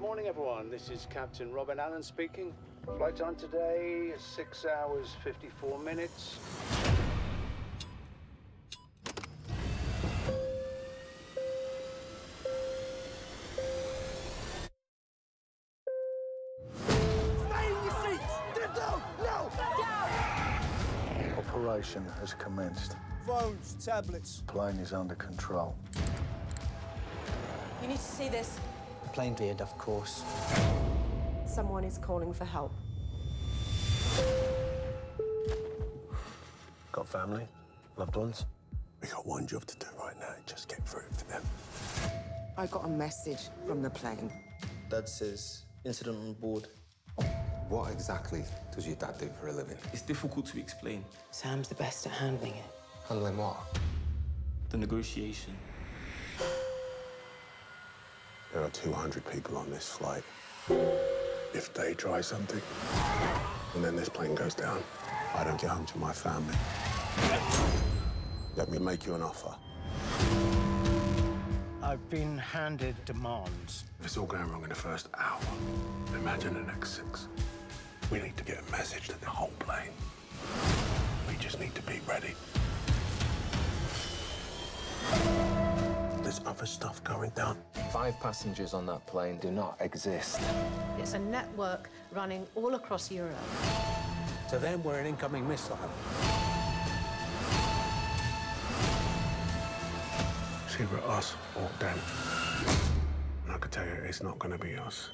morning, everyone. This is Captain Robin Allen speaking. Flight time today is 6 hours 54 minutes. Stay in your seats! Get down! Now! Operation has commenced. Phones, tablets. Plane is under control. You need to see this. Plane veered off course. Someone is calling for help. Got family? Loved ones? We got one job to do right now. Just get through to them. I got a message from the plane. Dad says incident on board. What exactly does your dad do for a living? It's difficult to explain. Sam's the best at handling it. Handling what? The negotiation. There are 200 people on this flight. If they try something, and then this plane goes down, I don't get home to my family. Let me make you an offer. I've been handed demands. If it's all going wrong in the first hour, imagine the next six. We need to get a message to the whole plane. We just need to be ready. There's other stuff going down. Five passengers on that plane do not exist. It's a network running all across Europe. To them, we're an incoming missile. It's either us or them. And I can tell you, it's not going to be us.